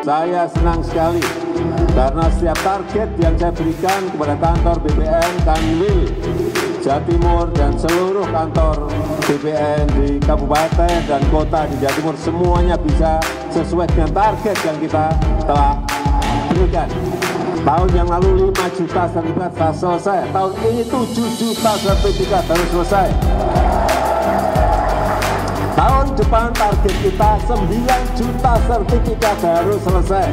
saya senang sekali karena setiap target yang saya berikan kepada kantor BPN Kanwil Jawa Timur dan seluruh kantor BPN di kabupaten dan kota di Jawa Timur semuanya bisa sesuai dengan target yang kita telah berikan. Tahun yang lalu 5 juta sertifikat sudah selesai. Tahun ini 7 juta sertifikat harus selesai. Depan target kita 9 juta sertifikat harus selesai.